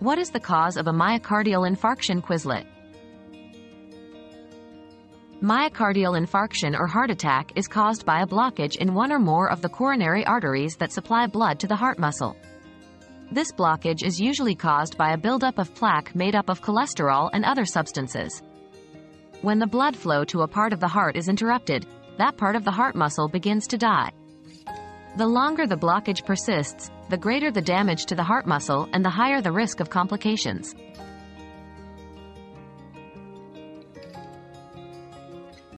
What is the cause of a myocardial infarction Quizlet? Myocardial infarction or heart attack is caused by a blockage in one or more of the coronary arteries that supply blood to the heart muscle. This blockage is usually caused by a buildup of plaque made up of cholesterol and other substances. When the blood flow to a part of the heart is interrupted, that part of the heart muscle begins to die. The longer the blockage persists, the greater the damage to the heart muscle and the higher the risk of complications.